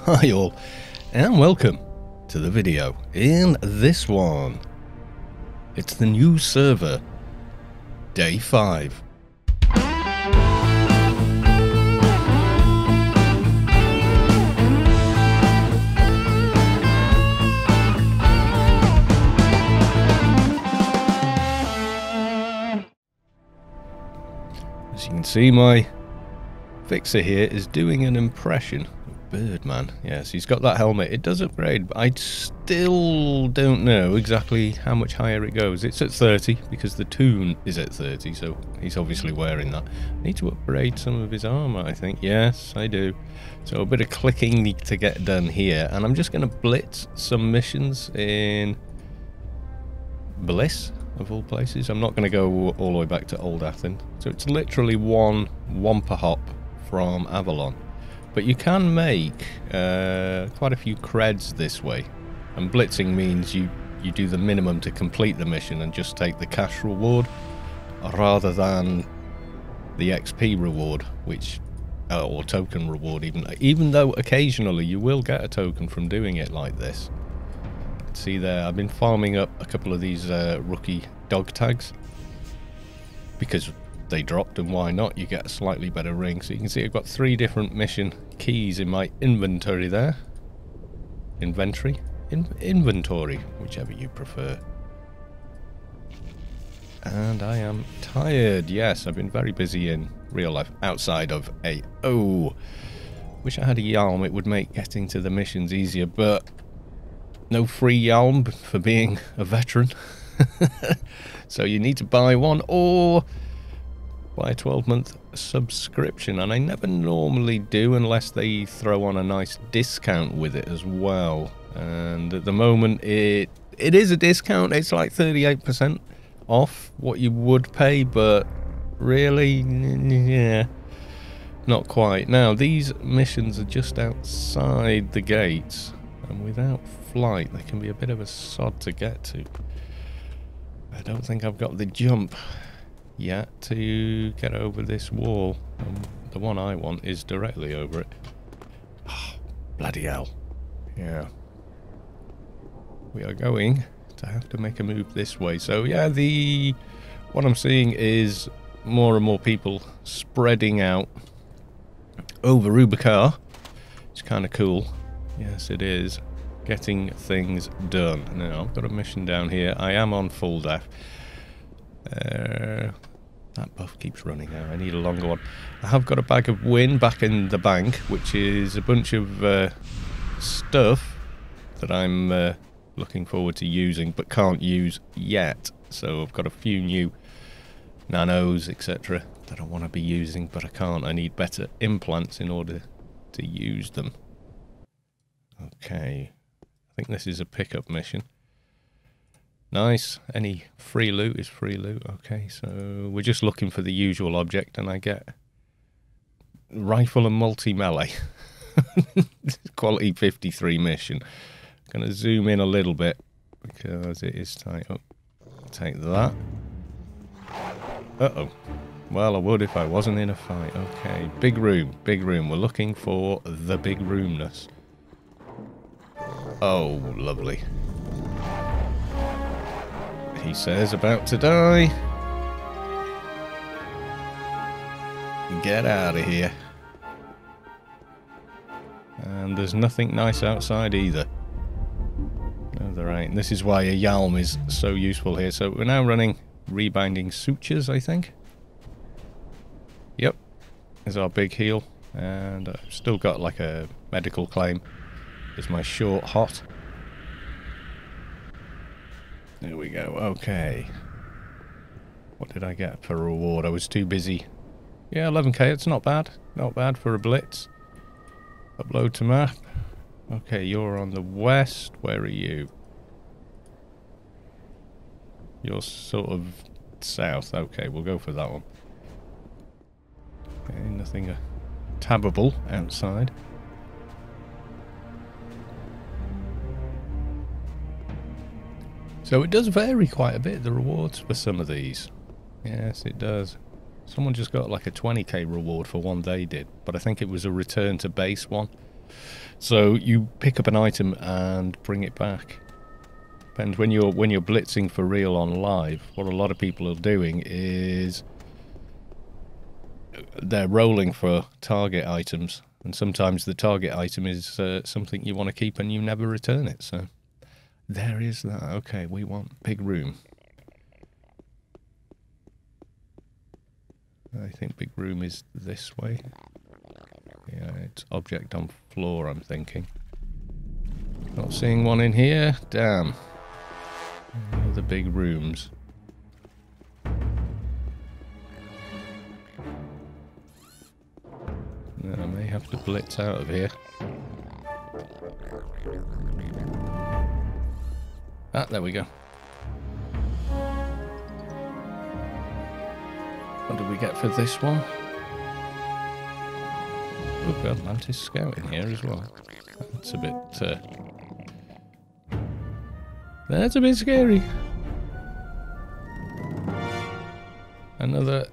Hi all, and welcome to the video. In this one, it's the new server, day 5. As you can see, my fixer here is doing an impression Birdman. Yes, he's got that helmet. It does upgrade, but I still don't know exactly how much higher it goes. It's at 30 because the tune is at 30, so he's obviously wearing that. I need to upgrade some of his armor, I think. Yes, I do. So a bit of clicking to get done here, and I'm just going to blitz some missions in Bliss of all places. I'm not going to go all the way back to Old Athens. So it's literally one Whom-Pah hop from Avalon. But you can make uh, quite a few creds this way. And blitzing means you, you do the minimum to complete the mission and just take the cash reward rather than the XP reward, which uh, or token reward even even though occasionally you will get a token from doing it like this see there I've been farming up a couple of these uh, rookie dog tags because they dropped and why not? You get a slightly better ring. So you can see I've got three different mission keys in my inventory there. Inventory? In inventory whichever you prefer. And I am tired. Yes I've been very busy in real life outside of a oh wish I had a Yalm. It would make getting to the missions easier but no free Yalm for being a veteran. So you need to buy one or buy a 12 month subscription and I never normally do unless they throw on a nice discount with it as well and at the moment it it is a discount it's like 38% off what you would pay but really, yeah, not quite. Now, these missions are just outside the gates, and without flight, they can be a bit of a sod to get to. I don't think I've got the jump yet to get over this wall. Um, the one I want is directly over it. Oh, bloody hell. Yeah. We are going to have to make a move this way. So, yeah, the... What I'm seeing is more and more people spreading out over Rubi-Ka. It's kind of cool. Yes, it is. Getting things done. Now, I've got a mission down here. I am on full def. Uh, that buff keeps running out. I need a longer one. I have got a bag of win back in the bank, which is a bunch of uh, stuff that I'm uh, looking forward to using, but can't use yet. So I've got a few new nanos, etc. that I want to be using, but I can't. I need better implants in order to use them. Okay. I think this is a pickup mission. Nice. Any free loot is free loot. Okay, so we're just looking for the usual object, and I get rifle and multi-melee. Quality 53 mission. Going to zoom in a little bit because it is tight up. Take that. Uh-oh. Well, I would if I wasn't in a fight. Okay, big room, big room. We're looking for the big roomness. Oh, lovely. He says about to die. Get out of here. And there's nothing nice outside either. No, there ain't. This is why a Yalm is so useful here. So we're now running rebinding sutures, I think. Yep, is our big heal. And I've still got like a medical claim. Is my short hot. There we go, okay. What did I get for a reward? I was too busy. Yeah, 11k, it's not bad. Not bad for a blitz. Upload to map. Okay, you're on the west. Where are you? You're sort of south. Okay, we'll go for that one. Okay, nothing uh, tabbable outside. So it does vary quite a bit, the rewards for some of these. Yes, it does. Someone just got like a 20k reward for one they did, but I think it was a return to base one. So you pick up an item and bring it back. Depends when you're when you're blitzing for real on live. What a lot of people are doing is they're rolling for target items, and sometimes the target item is uh, something you want to keep and you never return it. So there is that. Okay, we want big room. I think big room is this way. Yeah, it's object on floor, I'm thinking. Not seeing one in here. Damn. The big rooms. I may have to blitz out of here. Ah, there we go. What did we get for this one? We've got Atlantis Scout in here as well. That's a bit... Uh, that's a bit scary. Another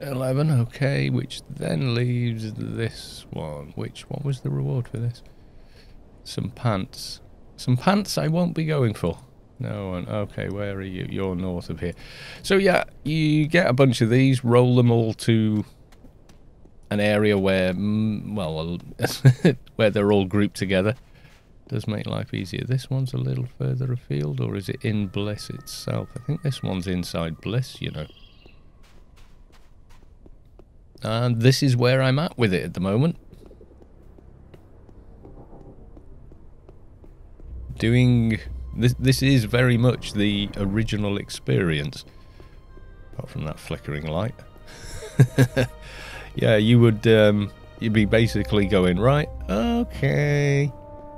11, okay, which then leaves this one. Which, what was the reward for this? Some pants. Some pants I won't be going for. No one. Okay, where are you? You're north of here. So yeah, you get a bunch of these, roll them all to an area where, mm, well, where they're all grouped together. Does make life easier. This one's a little further afield, or is it in Bliss itself? I think this one's inside Bliss, you know. And this is where I'm at with it at the moment. Doing... This, this is very much the original experience. Apart from that flickering light. yeah, you would... Um, you'd be basically going, right, okay...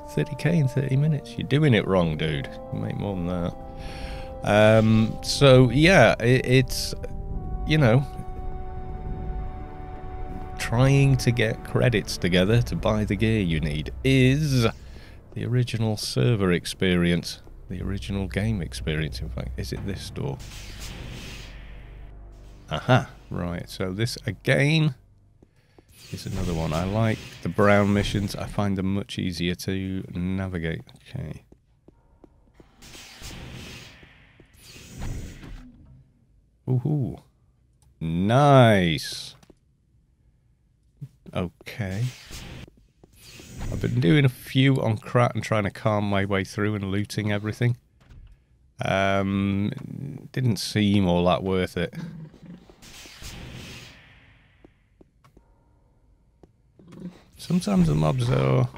30k in 30 minutes. You're doing it wrong, dude. You make more than that. Um, so, yeah, it, it's, you know, trying to get credits together to buy the gear you need is the original server experience. The original game experience, in fact. Is it this door? Aha, right. So this again is another one. I like the brown missions. I find them much easier to navigate. Okay. Ooh, nice. Okay. I've been doing a few on Krat and trying to calm my way through and looting everything. Um, didn't seem all that worth it. Sometimes the mobs are,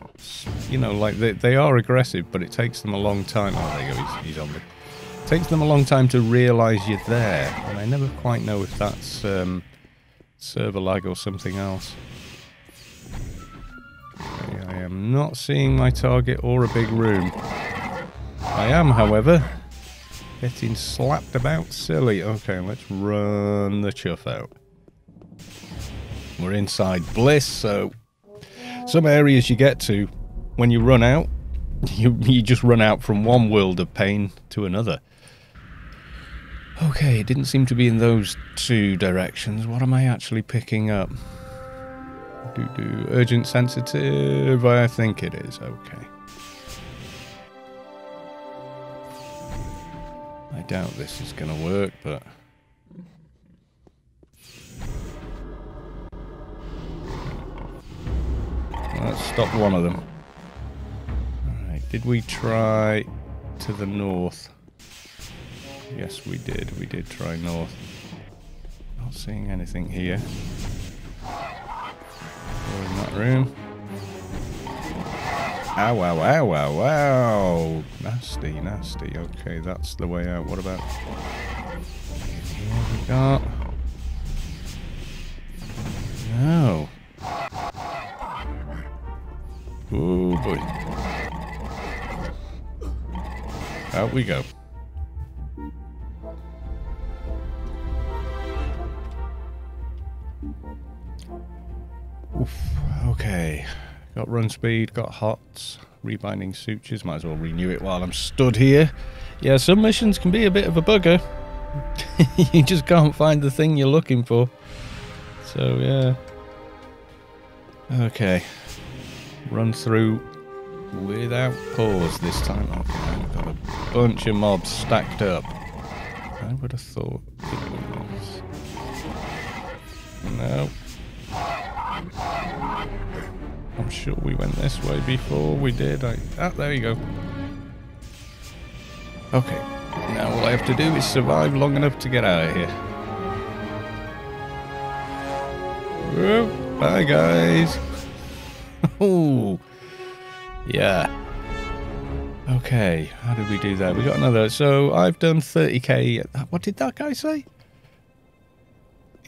you know, like they, they are aggressive, but it takes them a long time. Oh, there you go, he's, he's on me. It takes them a long time to realise you're there, and I never quite know if that's um, server lag or something else. I am not seeing my target or a big room. I am, however, getting slapped about silly. Okay, let's run the chuff out. We're inside Bliss, so some areas you get to, when you run out, you, you just run out from one world of pain to another. Okay, it didn't seem to be in those two directions. What am I actually picking up? Do do urgent sensitive. I think it is okay. I doubt this is going to work, but. Let's stop one of them. Alright, did we try to the north? Yes, we did. We did try north. Not seeing anything here room. Ow, ow, ow, ow, ow. Nasty, nasty. Okay, that's the way out. What about... What we got? No. Oh, boy. Out we go. Oof. Okay. Got run speed, got hots, rebinding sutures. Might as well renew it while I'm stood here. Yeah, some missions can be a bit of a bugger. you just can't find the thing you're looking for. So, yeah. Okay. run through without pause this time. Okay, we've got a bunch of mobs stacked up. I would have thought it was... No. I'm sure we went this way before we did. I... Ah, there you go. Okay. Now all I have to do is survive long enough to get out of here. Bye guys. oh. Yeah. Okay, how did we do that? We got another. So I've done 30k. What did that guy say?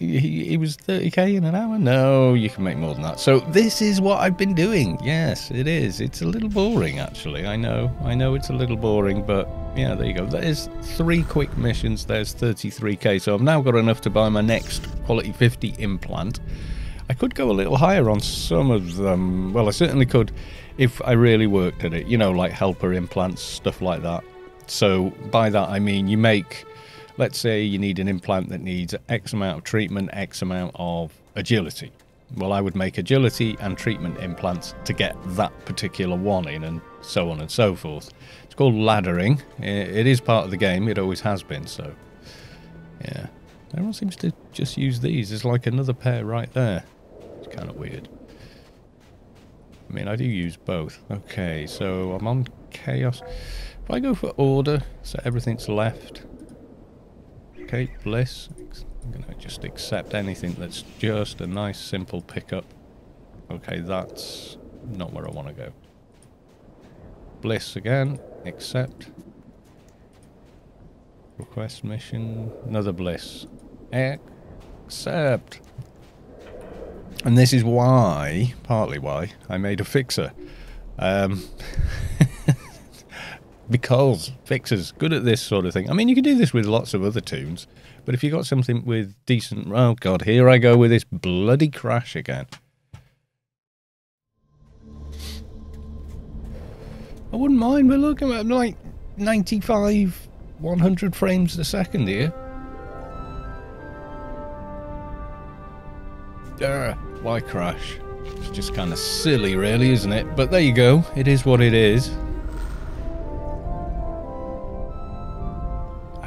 He, he, was 30k in an hour? No, you can make more than that. So this is what I've been doing. Yes, it is. It's a little boring, actually. I know. I know it's a little boring, but yeah, there you go. There's three quick missions. There's 33k. So I've now got enough to buy my next quality 50 implant. I could go a little higher on some of them. Well, I certainly could if I really worked at it, you know, like helper implants, stuff like that. So by that I mean you make, let's say you need an implant that needs X amount of treatment, X amount of agility. Well, I would make agility and treatment implants to get that particular one in and so on and so forth. It's called laddering. It is part of the game. It always has been. So, yeah. Everyone seems to just use these. There's like another pair right there. It's kind of weird. I mean, I do use both. Okay, so I'm on chaos. If I go for order, so everything's left. Okay, bliss. I'm going to just accept anything that's just a nice, simple pickup. Okay, that's not where I want to go. Bliss again. Accept. Request mission. Another bliss. Accept. And this is why, partly why, I made a fixer. Um, because fixers good at this sort of thing. I mean, you can do this with lots of other tunes, but if you got something with decent, oh god, here I go with this bloody crash again. I wouldn't mind, but look, I'm like 95, 100 frames a second here. Uh, why crash? It's just kind of silly, really, isn't it? But there you go. It is what it is.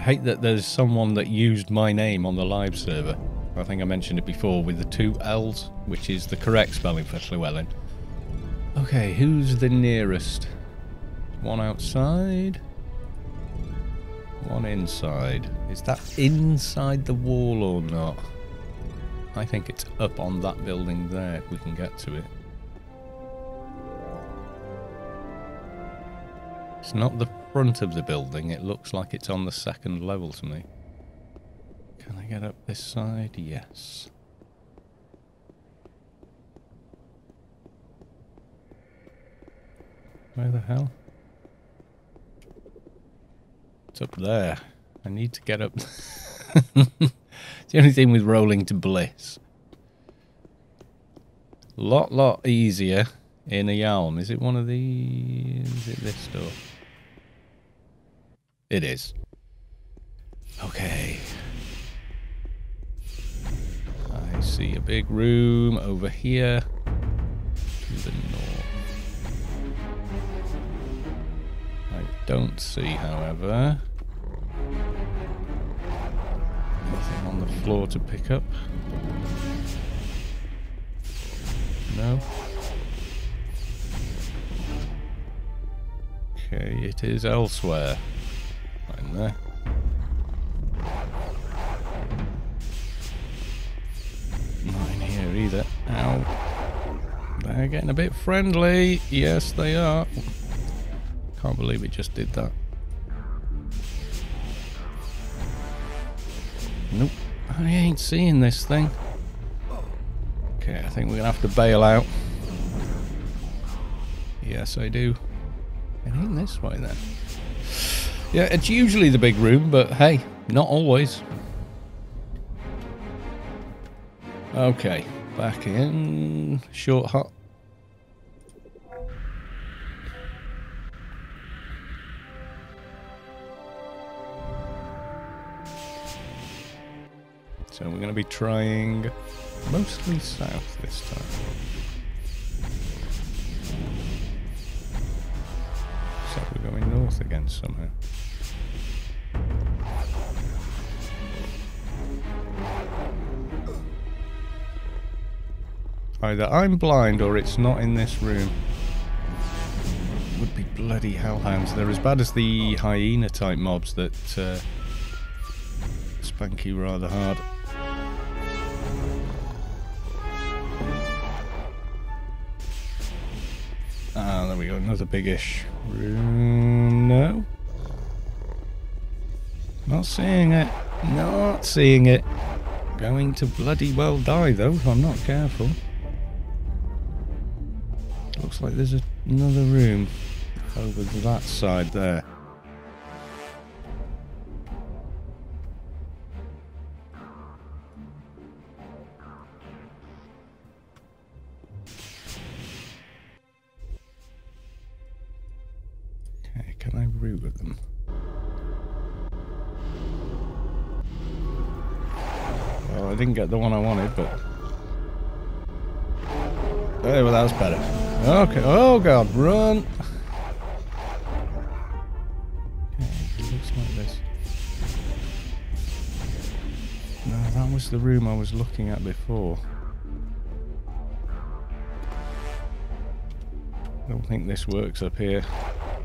Hate that there's someone that used my name on the live server. I think I mentioned it before with the two L's, which is the correct spelling for Llewellyn. Okay, who's the nearest? One outside. One inside. Is that inside the wall or not? I think it's up on that building there if we can get to it. It's not the front of the building, it looks like it's on the second level to me. Can I get up this side? Yes. Where the hell? It's up there. I need to get up. it's the only thing with rolling to bliss. Lot, lot easier in a Yalm. Is it one of these? Is it this door? It is. Okay. I see a big room over here to the north. I don't see, however, Anything on the floor to pick up? No? Okay, it is elsewhere. In there. Not in here either. Ow. They're getting a bit friendly. Yes, they are. Can't believe it just did that. Nope. I ain't seeing this thing. Okay, I think we're going to have to bail out. Yes, I do. It ain't this way then. Yeah, it's usually the big room, but hey, not always. Okay, back in. Short hut. So we're going to be trying mostly south this time. So we're going north again somehow. Either I'm blind or it's not in this room. Would be bloody hellhounds. They're as bad as the hyena type mobs that uh, spank you rather hard. Ah, there we go. Another biggish room. No. Not seeing it. Not seeing it. Going to bloody well die though if I'm not careful. Looks like there's a, another room over that side there. Okay, can I root at them? Well, I didn't get the one I wanted, but... Oh, well, that was better. Okay. Oh god, run. No, that was the room I was looking at before. I don't think this works up here.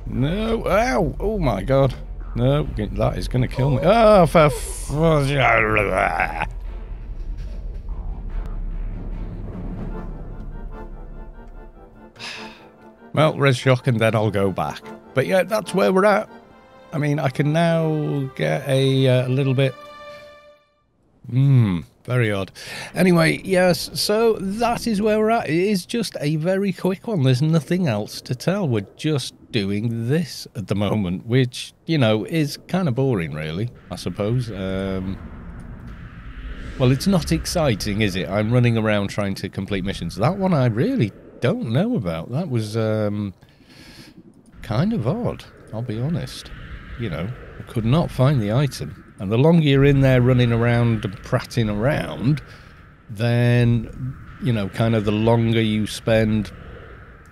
No! Ow! Oh my god! No, that is going to kill me. Oh, for... Well, res shock and then I'll go back. But yeah, that's where we're at. I mean, I can now get a, uh, a little bit... Hmm, very odd. Anyway, yes, so that is where we're at. It is just a very quick one. There's nothing else to tell. We're just doing this at the moment, which, you know, is kind of boring, really, I suppose. Um, well, it's not exciting, is it? I'm running around trying to complete missions. That one I really don't know about. That was um, kind of odd, I'll be honest. You know, I could not find the item. And the longer you're in there running around and prattling around, then, you know, kind of the longer you spend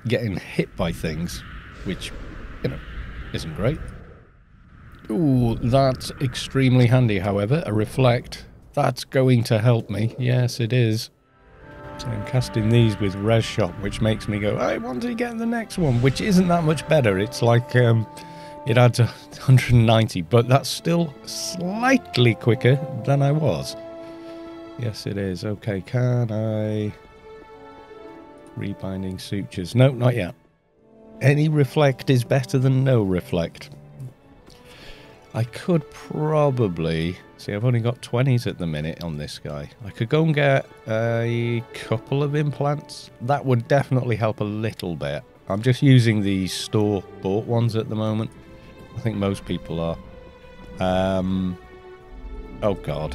getting hit by things, which, you know, isn't great. Ooh, that's extremely handy, however. A reflect. That's going to help me. Yes, it is. So I'm casting these with res shock, which makes me go, I want to get the next one, which isn't that much better. It's like um, it adds 190, but that's still slightly quicker than I was. Yes, it is. Okay, can I... Rebinding sutures. No, not yet. Any reflect is better than no reflect. I could probably See, I've only got 20s at the minute on this guy. I could go and get a couple of implants. That would definitely help a little bit. I'm just using the store-bought ones at the moment. I think most people are. Um, oh, God.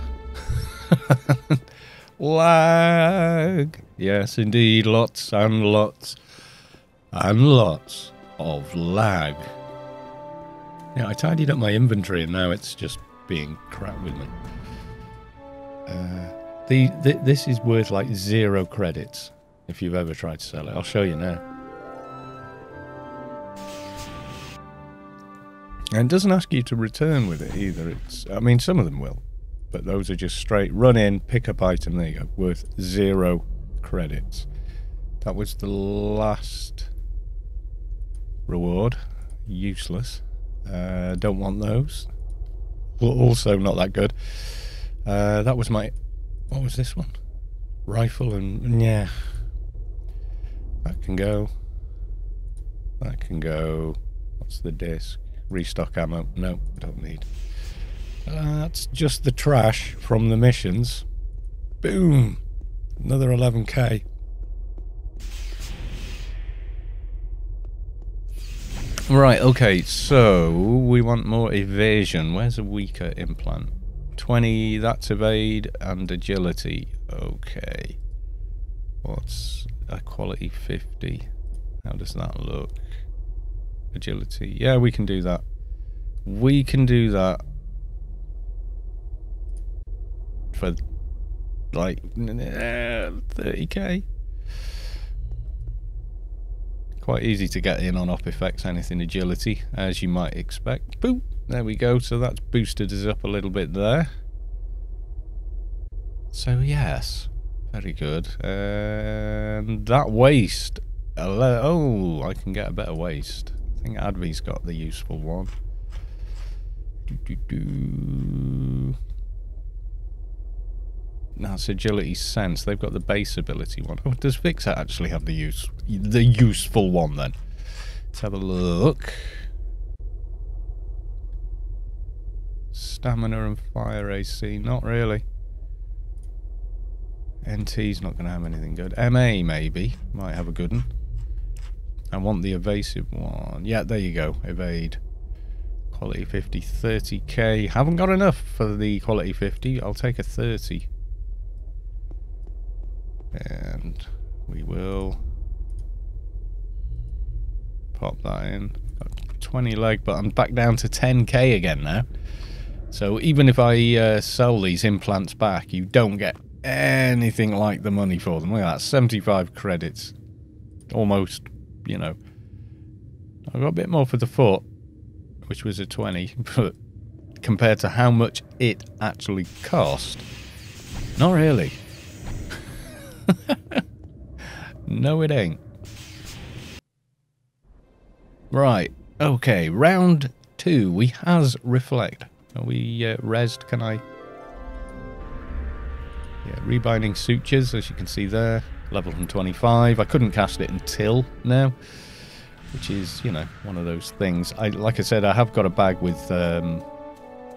Lag. Yes, indeed. Lots and lots and lots of lag. Yeah, I tidied up my inventory and now it's just being crap with me. Uh, the, the, this is worth like zero credits if you've ever tried to sell it. I'll show you now. And doesn't ask you to return with it either. It's, I mean, some of them will, but those are just straight run in, pick up item. There you go, worth zero credits. That was the last reward. Useless. Uh, don't want those also not that good. Uh, that was my... What was this one? Rifle and... Yeah. That can go. That can go. What's the disc? Restock ammo. No, I don't need. Uh, that's just the trash from the missions. Boom! Another 11k. Right, okay, so we want more evasion. Where's a weaker implant? 20, that's evade and agility. Okay. What's a quality 50? How does that look? Agility. Yeah, we can do that. We can do that. For like 30k. Quite easy to get in on op effects, anything agility, as you might expect. Boop! There we go, so that's boosted us up a little bit there. So yes, very good. And that waste. Oh, I can get a better waste. I think Advi's got the useful one. Do, do, do. That's agility sense. They've got the base ability one. Oh, does Vixer actually have the use the useful one then? Let's have a look. Stamina and fire AC, not really. NT's not going to have anything good. MA maybe might have a good one. I want the evasive one. Yeah, there you go. Evade. Quality 50, 30k. Haven't got enough for the quality 50. I'll take a 30. And we will pop that in. Got 20 leg, but I'm back down to 10k again now. So even if I uh, sell these implants back, you don't get anything like the money for them. Look at that, 75 credits. Almost, you know. I got a bit more for the foot, which was a 20, but compared to how much it actually cost, not really. no, it ain't. Right. Okay. Round two. We has reflect. Are we uh? Can I? Yeah. Rebinding sutures, as you can see there. Level from 25. I couldn't cast it until now, which is, you know, one of those things. I, like I said, I have got a bag with um,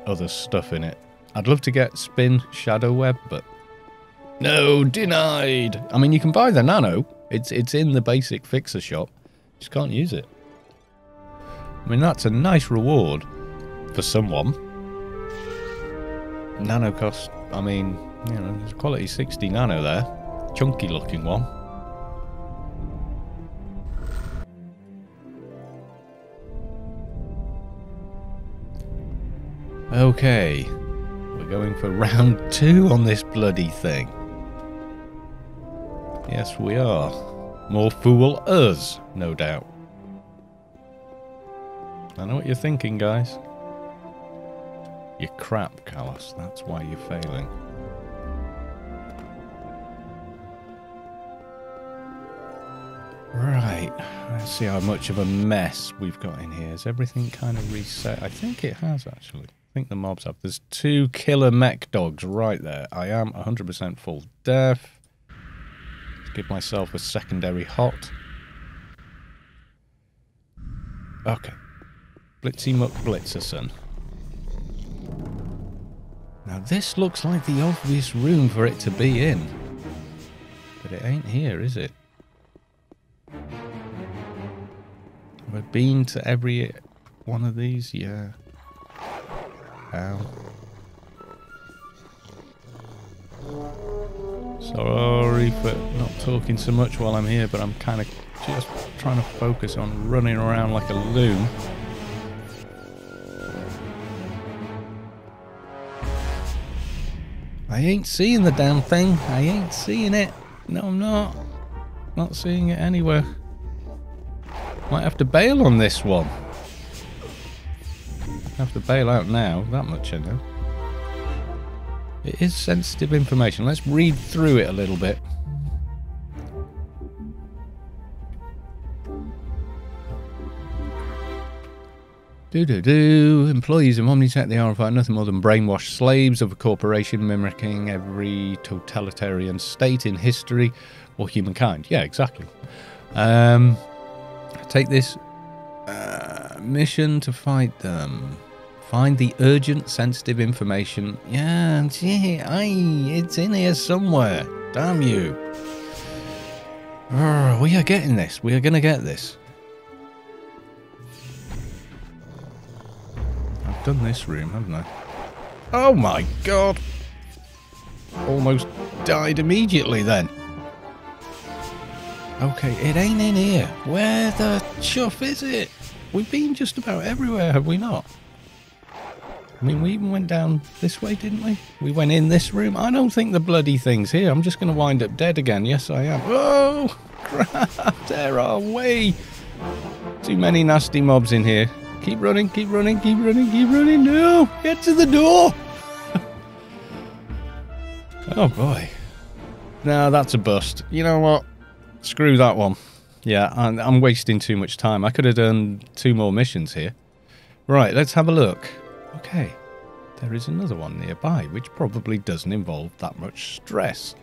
other stuff in it. I'd love to get Spin Shadow Web, but no, denied. I mean, you can buy the Nano. It's it's in the basic fixer shop. Just can't use it. I mean, that's a nice reward for someone. Nano cost, I mean, you know, there's a quality 60 Nano there. Chunky looking one. Okay, we're going for round two on this bloody thing. Yes, we are. More fool us, no doubt. I know what you're thinking, guys. You're crap, Caloss. That's why you're failing. Right. Let's see how much of a mess we've got in here. Is everything kind of reset? I think it has, actually. I think the mobs have. There's two killer mech dogs right there. I am 100% full death. Give myself a secondary hot. Okay. Blitzy Muck Blitzerson. Now this looks like the obvious room for it to be in. But it ain't here, is it? Have I been to every one of these? Yeah. Ow. Sorry for not talking so much while I'm here, but I'm kind of just trying to focus on running around like a loon. I ain't seeing the damn thing. I ain't seeing it. No, I'm not. Not seeing it anywhere. Might have to bail on this one. Have to bail out now. That much I know. It is sensitive information. Let's read through it a little bit. Do do do. Employees of Omni-Tek, they are nothing more than brainwashed slaves of a corporation mimicking every totalitarian state in history or humankind. Yeah, exactly. Um, take this uh, mission to fight them. Find the urgent, sensitive information. Yeah, gee, aye, it's in here somewhere. Damn you. we are getting this. We are going to get this. Done this room, haven't I? Oh my god! Almost died immediately then. Okay, it ain't in here. Where the chuff is it? We've been just about everywhere, have we not? I mean, we even went down this way, didn't we? We went in this room. I don't think the bloody thing's here. I'm just going to wind up dead again. Yes, I am. Oh, crap. There are way Too many nasty mobs in here. Keep running, keep running, keep running, keep running. No! Get to the door! oh boy. Now that's a bust. You know what? Screw that one. Yeah, I'm, I'm wasting too much time. I could have done two more missions here. Right, let's have a look. Okay, there is another one nearby, which probably doesn't involve that much stress.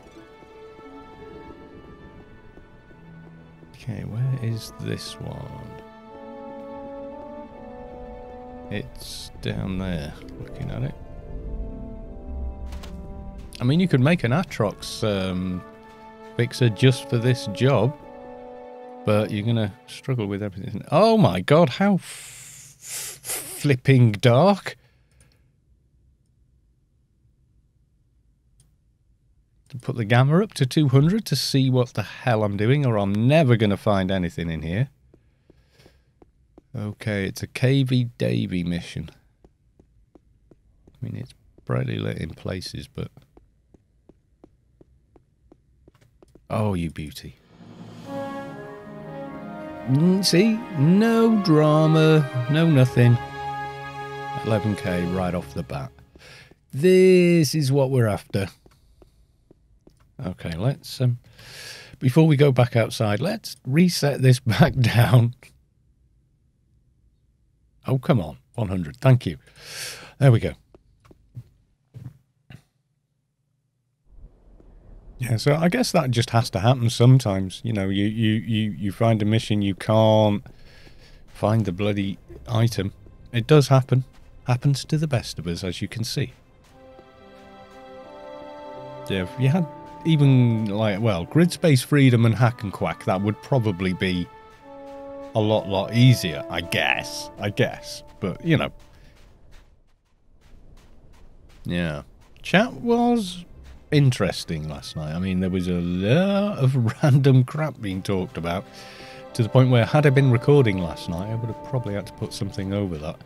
Okay, where is this one? It's down there, looking at it. I mean, you could make an Atrox um, fixer just for this job, but you're going to struggle with everything. Oh my god, how flipping dark. To put the gamma up to 200 to see what the hell I'm doing, or I'm never going to find anything in here. Okay, it's a KV Davy mission. I mean, it's brightly lit in places, but... Oh, you beauty. Mm, see? No drama, no nothing. 11k right off the bat. This is what we're after. Okay, let's um before we go back outside, let's reset this back down. Oh, come on. 100. Thank you. There we go. Yeah, so I guess that just has to happen sometimes. You know, you, you, you, you find a mission, you can't find the bloody item. It does happen. Happens to the best of us, as you can see. Yeah, if you had even like, well, grid space freedom and hack and quack, that would probably be a lot, lot easier, I guess. I guess. But, you know. Yeah. Chat was interesting last night. I mean, there was a lot of random crap being talked about to the point where had I been recording last night, I would have probably had to put something over that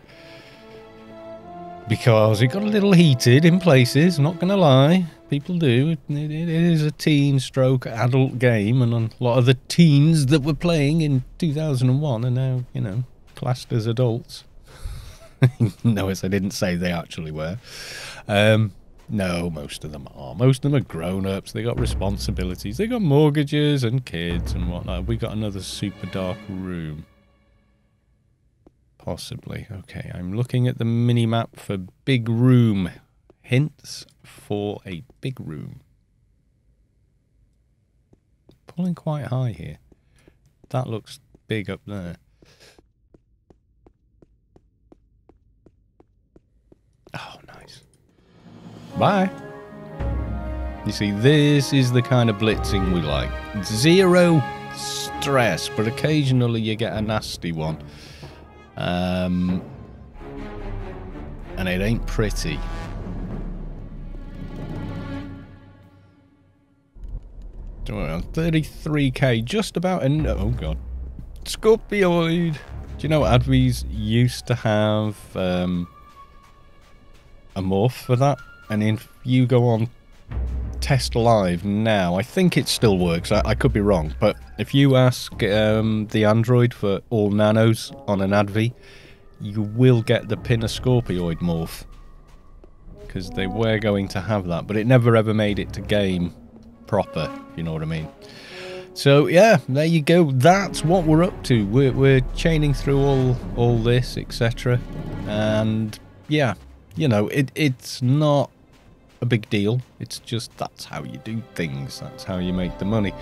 because it got a little heated in places, not going to lie. People do. It, it, is a teen stroke adult game, and a lot of the teens that were playing in 2001 are now, you know, classed as adults. Notice I didn't say they actually were. Um, no, most of them are. Most of them are grown ups. They got responsibilities. They got mortgages and kids and whatnot. We got another super dark room. Possibly. Okay, I'm looking at the mini map for big room. Hints for a big room. Pulling quite high here. That looks big up there. Oh, nice. Bye. You see, this is the kind of blitzing we like. Zero stress, but occasionally you get a nasty one. Um, and it ain't pretty. Well, 33k, just about in. Oh god. Scorpioid! Do you know Advies used to have um, a morph for that? And if you go on test live now, I think it still works. I, I could be wrong, but if you ask um, the Android for all nanos on an Advi, you will get the Pinoscorpioid morph. Because they were going to have that, but it never ever made it to game proper, you know what I mean. So yeah, there you go. That's what we're up to. We're, we're chaining through all all this, etc. And yeah, you know, it it's not a big deal. It's just that's how you do things. That's how you make the money.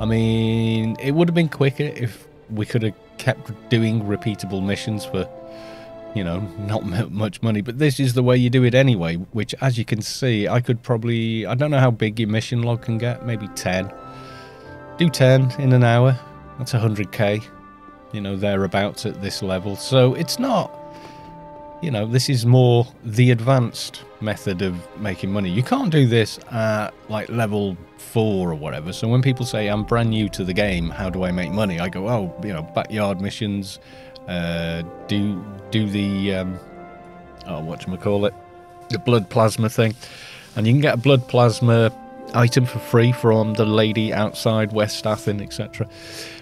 I mean, it would have been quicker if we could have kept doing repeatable missions for, you know, not much money. But this is the way you do it anyway, which, as you can see, I could probably, I don't know how big your mission log can get, maybe 10. Do 10 in an hour. That's 100k, you know, thereabouts at this level. So it's not you know, this is more the advanced method of making money. You can't do this at like level four or whatever. So when people say I'm brand new to the game, how do I make money? I go, oh, you know, backyard missions, uh, do do the um, oh, what you call it, the blood plasma thing, and you can get a blood plasma item for free from the lady outside West Athen, etc.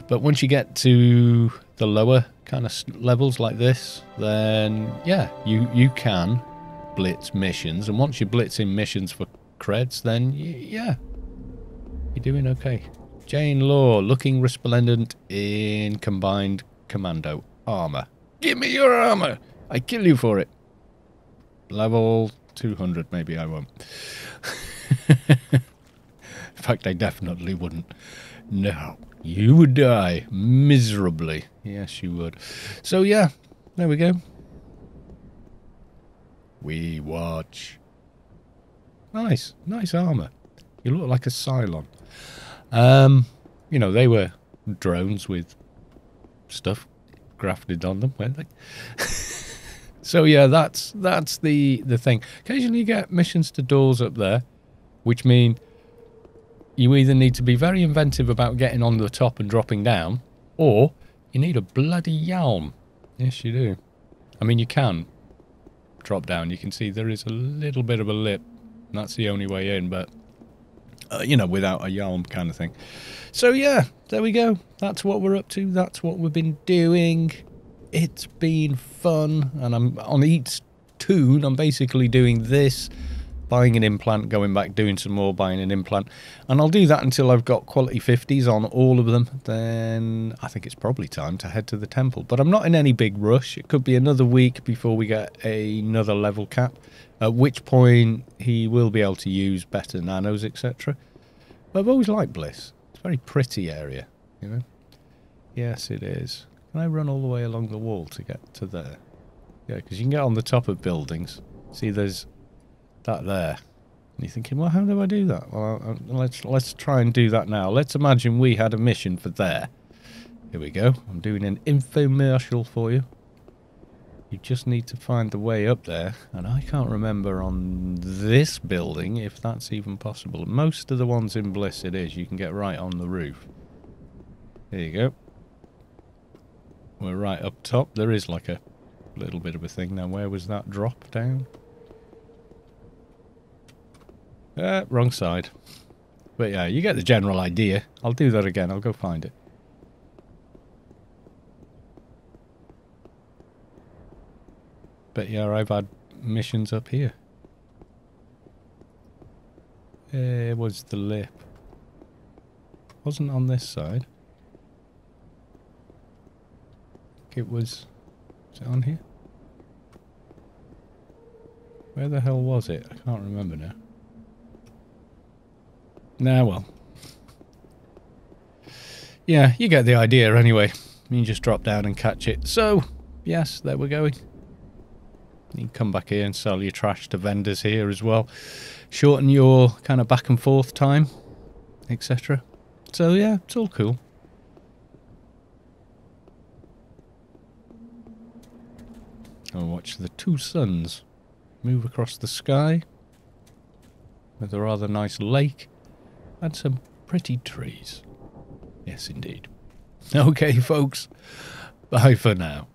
But once you get to the lower kind of levels like this, then yeah, you you can blitz missions, and once you're blitzing missions for creds, then yeah, you're doing okay. Jane Law, looking resplendent in combined commando armor. Give me your armor! I kill you for it. Level 200, maybe I won't. in fact, I definitely wouldn't. No, you would die miserably. Yes, you would. So, yeah, there we go. We watch. Nice, nice armor. You look like a Cylon. Um, you know, they were drones with stuff grafted on them, weren't they? so yeah, that's that's the the thing. Occasionally you get missions to doors up there, which mean you either need to be very inventive about getting on the top and dropping down, or you need a bloody yalm. Yes, you do. I mean, you can drop down. You can see there is a little bit of a lip. And that's the only way in, but uh, you know, without a yalm kind of thing. So yeah, there we go. That's what we're up to. That's what we've been doing. It's been fun, and I'm on each toon. I'm basically doing this, buying an implant, going back, doing some more, buying an implant, and I'll do that until I've got quality 50s on all of them. Then I think it's probably time to head to the temple. But I'm not in any big rush. It could be another week before we get another level cap. At which point he will be able to use better nanos, etc. But I've always liked Bliss. It's a very pretty area, you know. Yes, it is. Can I run all the way along the wall to get to there? Yeah, because you can get on the top of buildings. See, there's that there. And you're thinking, well, how do I do that? Well, let's let's try and do that now. Let's imagine we had a mission for there. Here we go. I'm doing an infomercial for you. You just need to find the way up there, and I can't remember on this building if that's even possible. Most of the ones in Bliss it is. You can get right on the roof. There you go. We're right up top. There is like a little bit of a thing. Now, where was that drop down? Uh, wrong side. But yeah, you get the general idea. I'll do that again. I'll go find it. But yeah, I've had missions up here. It was the lip. Wasn't on this side. It was... Was it on here? Where the hell was it? I can't remember now. Nah, well. Yeah, you get the idea anyway. You just drop down and catch it. So, yes, there we're going. You come back here and sell your trash to vendors here as well. Shorten your kind of back and forth time, etc. So yeah, it's all cool. I'll watch the two suns move across the sky with a rather nice lake and some pretty trees. Yes, indeed. Okay, folks. Bye for now.